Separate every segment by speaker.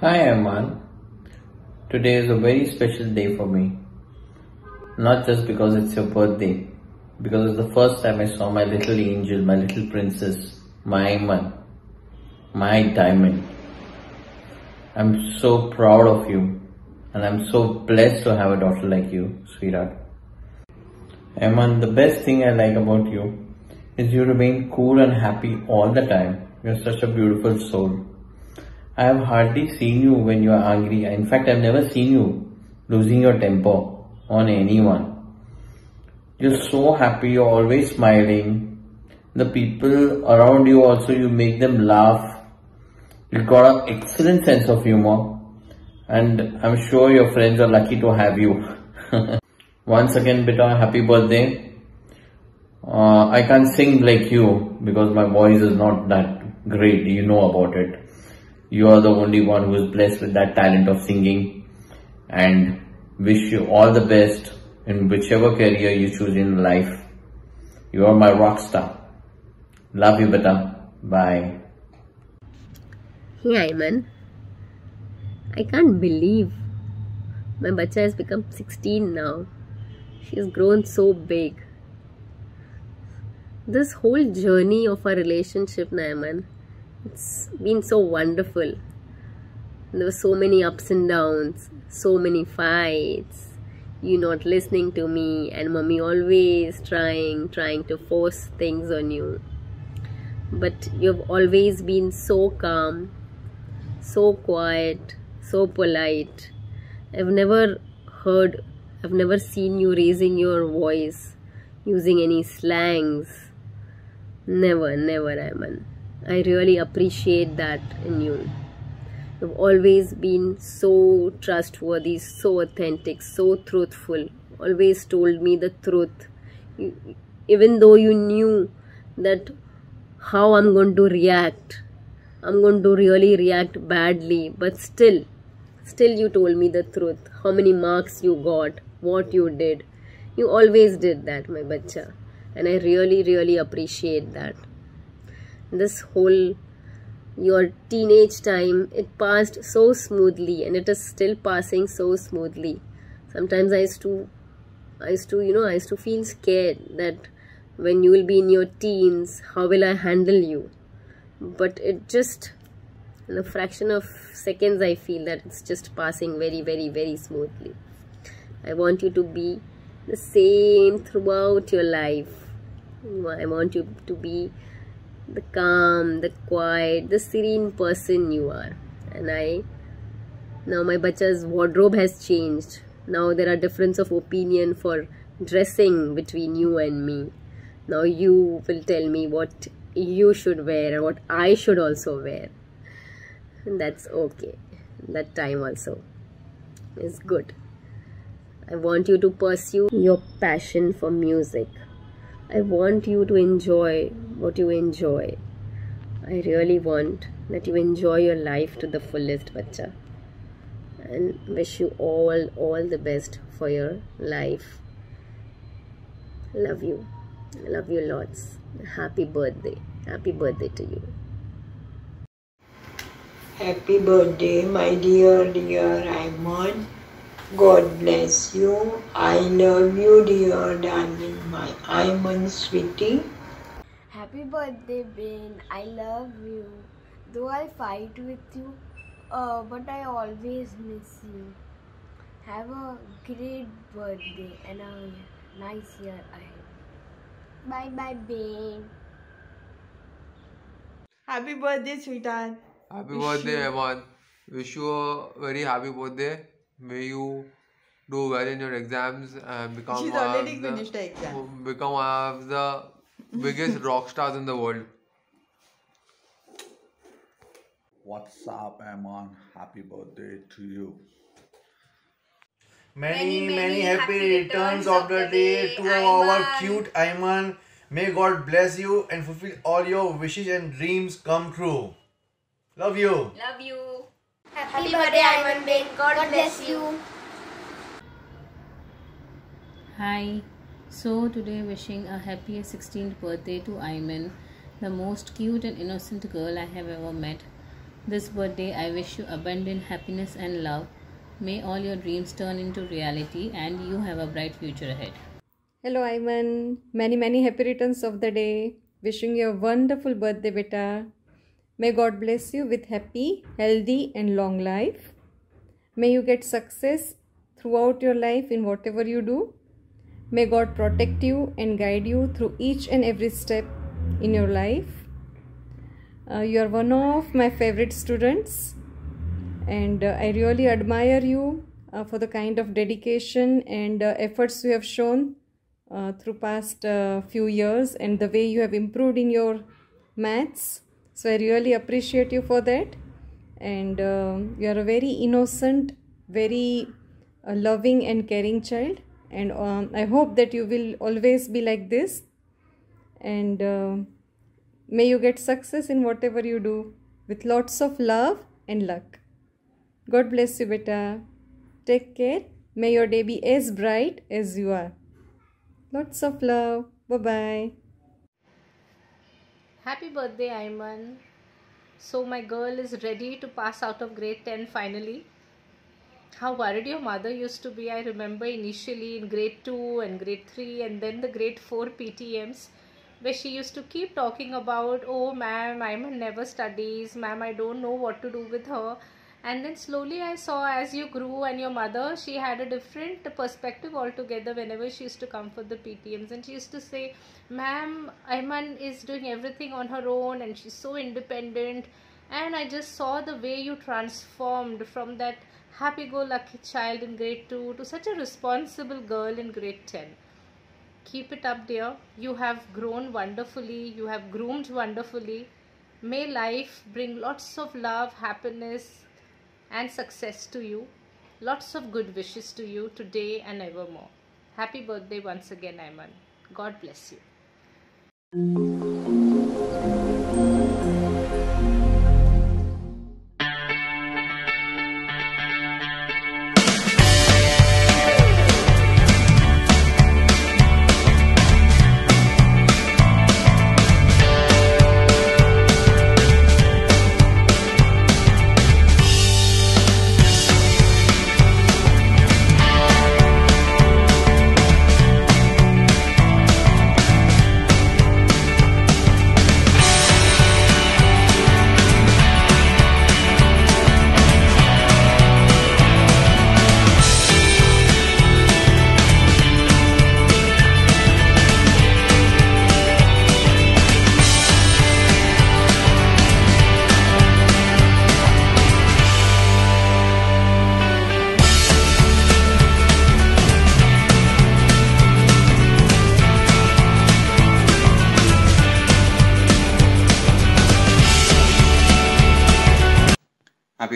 Speaker 1: Hi Aman. Today is a very special day for me. Not just because it's your birthday, because it's the first time I saw my little angel, my little princess, my Iman, my diamond. I'm so proud of you and I'm so blessed to have a daughter like you, sweetheart. Eman, the best thing I like about you is you remain cool and happy all the time. You're such a beautiful soul. I have hardly seen you when you are angry. In fact, I've never seen you losing your temper on anyone. You're so happy, you're always smiling. The people around you also, you make them laugh. You've got an excellent sense of humor. And I'm sure your friends are lucky to have you. Once again, beta, happy birthday. Uh, I can't sing like you because my voice is not that great. You know about it. You are the only one who is blessed with that talent of singing and wish you all the best in whichever career you choose in life. You are my rock star. Love you, beta. Bye.
Speaker 2: Hey Ayman, I can't believe my bacha has become 16 now. She's grown so big. This whole journey of our relationship, Naiman, it's been so wonderful. There were so many ups and downs, so many fights, you not listening to me, and mommy always trying, trying to force things on you. But you've always been so calm, so quiet, so polite. I've never heard, I've never seen you raising your voice, using any slangs. Never, never, Ayman. I really appreciate that in you. You've always been so trustworthy, so authentic, so truthful. Always told me the truth. Even though you knew that how I'm going to react, I'm going to really react badly, but still, still you told me the truth. How many marks you got, what you did. You always did that, my bacha. And I really, really appreciate that. This whole your teenage time it passed so smoothly and it is still passing so smoothly. Sometimes i used to i used to you know i used to feel scared that when you will be in your teens how will i handle you? But it just in a fraction of seconds i feel that it's just passing very very very smoothly. I want you to be the same throughout your life. I want you to be the calm, the quiet, the serene person you are. And I, now my bacha's wardrobe has changed. Now there are difference of opinion for dressing between you and me. Now you will tell me what you should wear and what I should also wear. And that's okay. That time also is good. I want you to pursue your passion for music. I want you to enjoy what you enjoy. I really want that you enjoy your life to the fullest, bacha. And wish you all, all the best for your life. Love you. Love you lots. Happy birthday. Happy birthday to you.
Speaker 3: Happy birthday, my dear, dear Raymond. God bless you. I love you, dear darling, my Iman sweetie.
Speaker 4: Happy birthday, Ben. I love you. Though I fight with you, uh, but I always miss you. Have a great birthday and a nice year ahead. Bye bye, Ben.
Speaker 5: Happy birthday, sweetheart.
Speaker 6: Happy
Speaker 5: Wish
Speaker 6: birthday,
Speaker 5: you-
Speaker 6: Eman. Wish you a very happy birthday. May you do well in your exams and become
Speaker 5: She's
Speaker 6: one
Speaker 5: already
Speaker 6: of the,
Speaker 5: finished her exam.
Speaker 6: become one of the biggest rock stars in the world.
Speaker 7: What's up, Aman? Happy birthday to you.
Speaker 8: Many, many happy returns of the day to our cute Ayman. May God bless you and fulfill all your wishes and dreams come true. Love you.
Speaker 9: Love you.
Speaker 4: Happy birthday, Ivan Ben. God bless you.
Speaker 10: Hi. So today wishing a happy 16th birthday to Ayman, the most cute and innocent girl I have ever met. This birthday, I wish you abundant happiness and love. May all your dreams turn into reality and you have a bright future ahead.
Speaker 9: Hello, Ayman. Many, many happy returns of the day. Wishing you a wonderful birthday, beta. May God bless you with happy, healthy, and long life. May you get success throughout your life in whatever you do. May God protect you and guide you through each and every step in your life. Uh, you are one of my favorite students, and uh, I really admire you uh, for the kind of dedication and uh, efforts you have shown uh, through past uh, few years and the way you have improved in your maths so i really appreciate you for that. And uh, you are a very innocent very uh, loving and caring child. And um, i hope that you will always be like this. And uh, may you get success in whatever you do with lots of love and luck. God bless you beta. Take care. May your day be as bright as you are. Lots of love. Bye bye.
Speaker 11: Happy birthday, Ayman. So, my girl is ready to pass out of grade 10 finally. How worried your mother used to be. I remember initially in grade 2 and grade 3 and then the grade 4 PTMs where she used to keep talking about, oh, ma'am, Ayman never studies, ma'am, I don't know what to do with her and then slowly i saw as you grew and your mother she had a different perspective altogether whenever she used to come for the ptms and she used to say ma'am ayman is doing everything on her own and she's so independent. And i just saw the way you transformed from that happy-go-lucky child in grade 2 to such a responsible girl in grade 10 keep it up dear. You have grown wonderfully. You have groomed wonderfully. May life bring lots of love happiness and success to you. Lots of good wishes to you today and evermore. Happy birthday once again, Ayman. God bless you.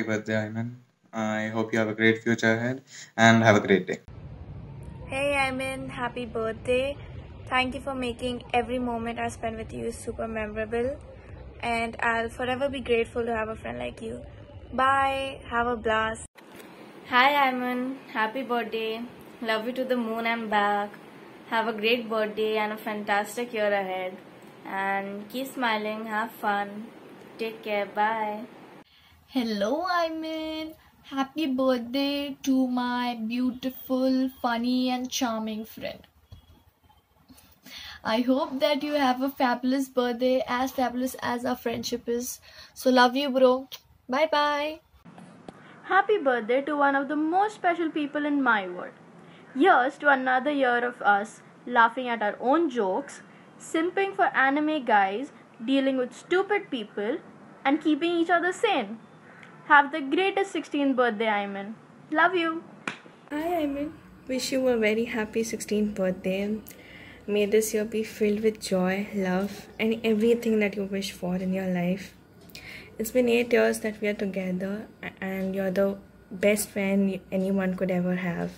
Speaker 12: Happy birthday, Ayman. I hope you have a great future ahead and have a great day.
Speaker 13: Hey Ayman, happy birthday. Thank you for making every moment I spend with you super memorable. And I'll forever be grateful to have a friend like you. Bye. Have a blast. Hi Ayman, happy birthday. Love you to the moon and back. Have a great birthday and a fantastic year ahead. And keep smiling, have fun. Take care. Bye.
Speaker 14: Hello, Ayman. Happy birthday to my beautiful, funny, and charming friend. I hope that you have a fabulous birthday, as fabulous as our friendship is. So, love you, bro. Bye bye.
Speaker 15: Happy birthday to one of the most special people in my world. Here's to another year of us laughing at our own jokes, simping for anime guys, dealing with stupid people, and keeping each other sane. Have the greatest 16th birthday, Ayman. Love you.
Speaker 16: Hi, Ayman. Wish you a very happy 16th birthday. May this year be filled with joy, love, and everything that you wish for in your life. It's been eight years that we are together, and you're the best friend anyone could ever have.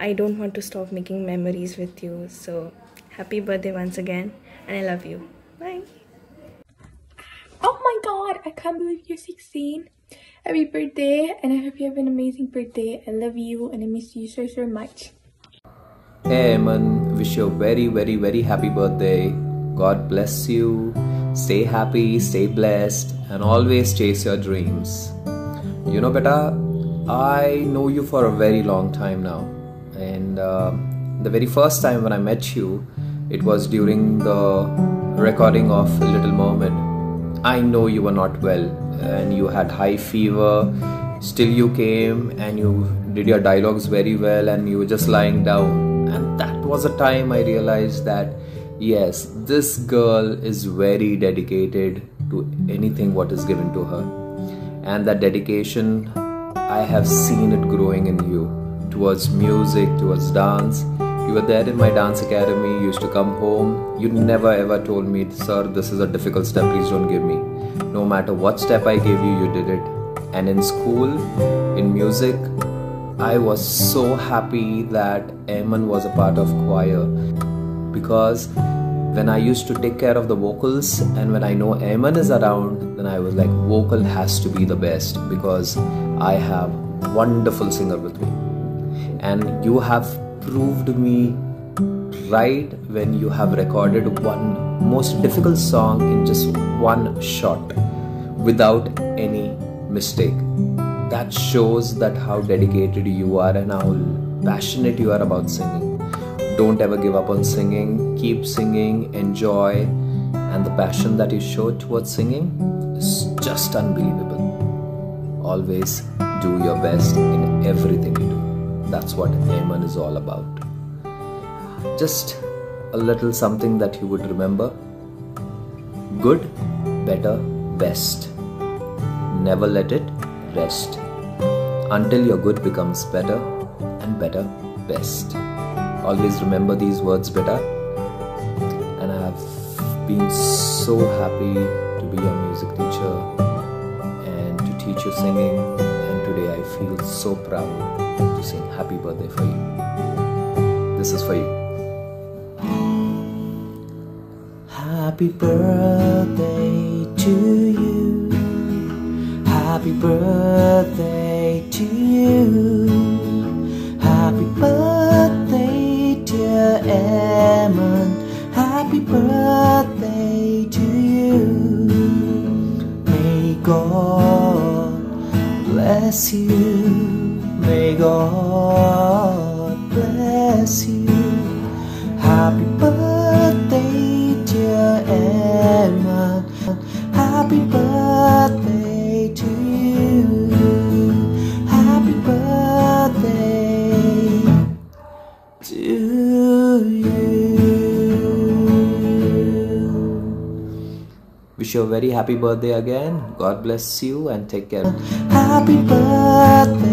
Speaker 16: I don't want to stop making memories with you, so happy birthday once again, and I love you. Bye.
Speaker 17: Oh my god, I can't believe you're 16. Happy birthday, and I hope you have an amazing birthday. I love you and I miss you so, so much.
Speaker 18: Hey Ayman, wish you a very, very, very happy birthday. God bless you. Stay happy, stay blessed, and always chase your dreams. You know, beta, I know you for a very long time now, and uh, the very first time when I met you, it was during the recording of Little Mermaid. I know you were not well and you had high fever. Still, you came and you did your dialogues very well, and you were just lying down. And that was a time I realized that yes, this girl is very dedicated to anything what is given to her, and that dedication I have seen it growing in you towards music, towards dance. You were there in my dance academy, you used to come home. You never ever told me, Sir, this is a difficult step, please don't give me. No matter what step I gave you, you did it. And in school, in music, I was so happy that Ayman was a part of choir because when I used to take care of the vocals and when I know Ayman is around, then I was like, vocal has to be the best because I have wonderful singer with me. And you have proved me right when you have recorded one most difficult song in just one shot without any mistake. That shows that how dedicated you are and how passionate you are about singing. Don't ever give up on singing. Keep singing, enjoy, and the passion that you show towards singing is just unbelievable. Always do your best in everything. That's what Ayman is all about. Just a little something that you would remember good, better, best. Never let it rest until your good becomes better and better, best. Always remember these words, beta. And I have been so happy to be your music teacher and to teach you singing. And today I feel so proud sing happy birthday for you. This is for you. Happy birthday to you. Happy birthday to you. Happy birthday, dear Ayman. Happy birthday to you. May God bless you. May God bless you. Happy birthday, dear Emma. Happy birthday to you. Happy birthday to you. Wish you a very happy birthday again. God bless you and take care. Happy birthday.